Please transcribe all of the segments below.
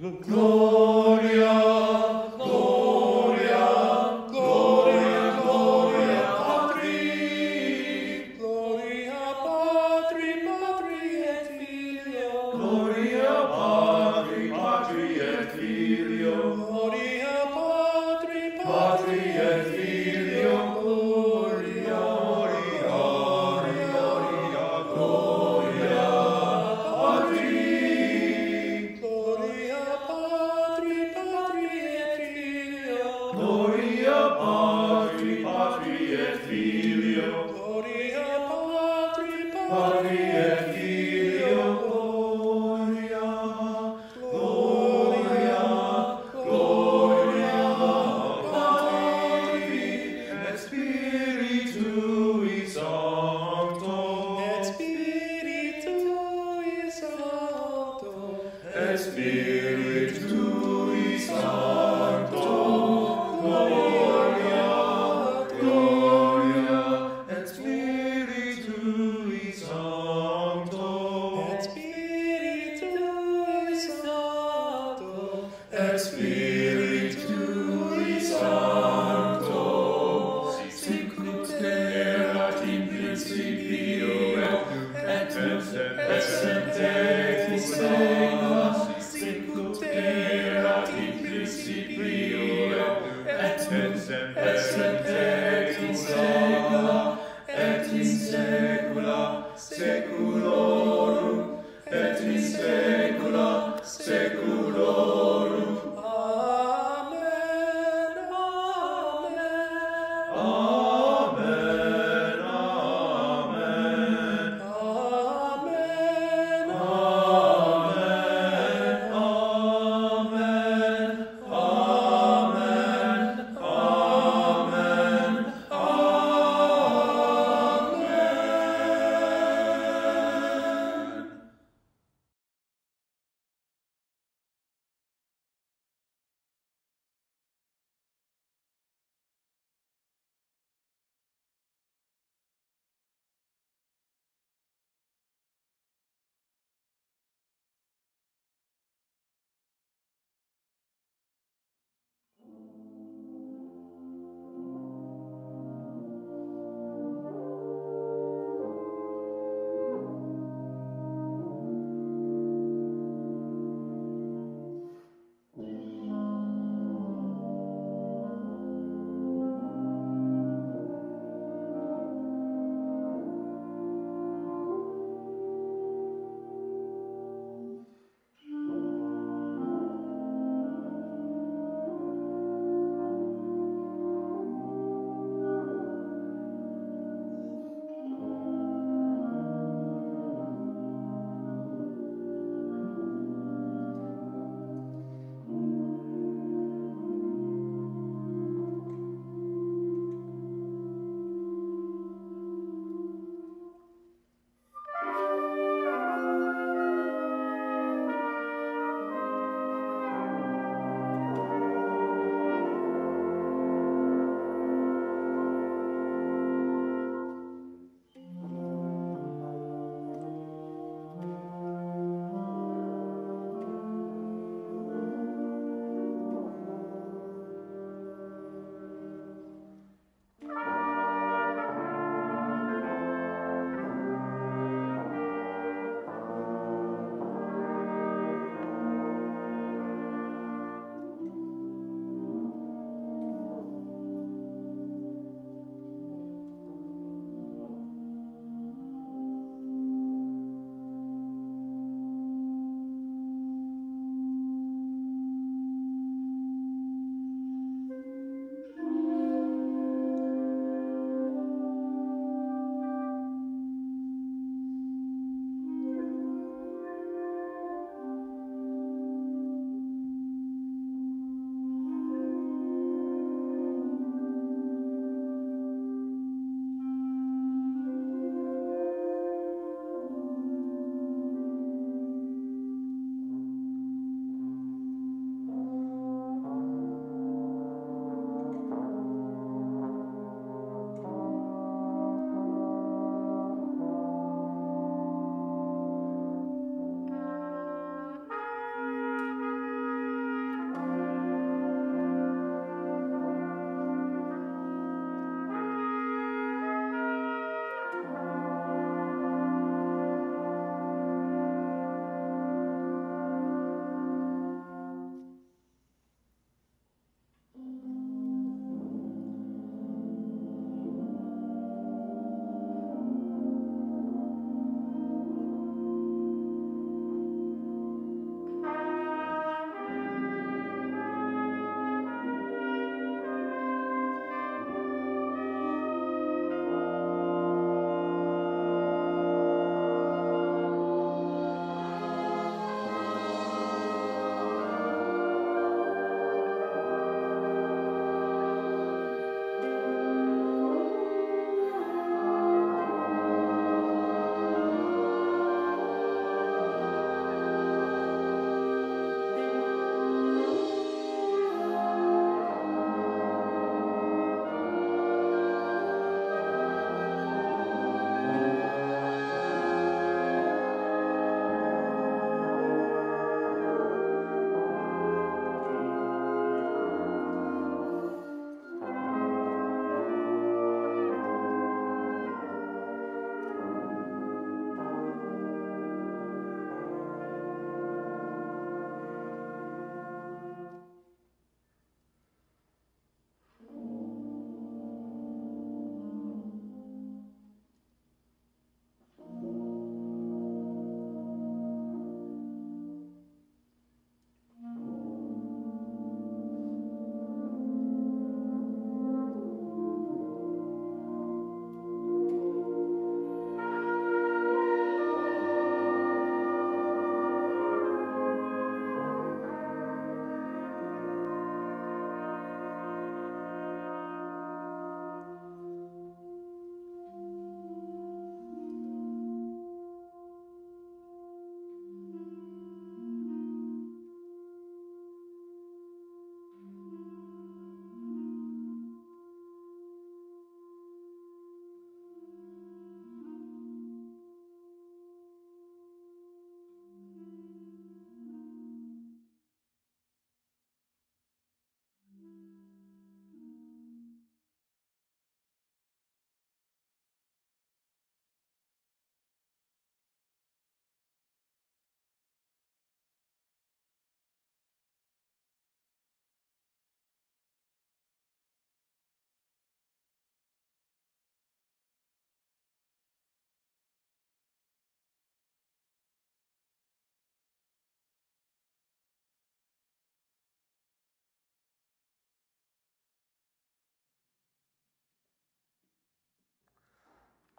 Gloria.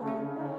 다시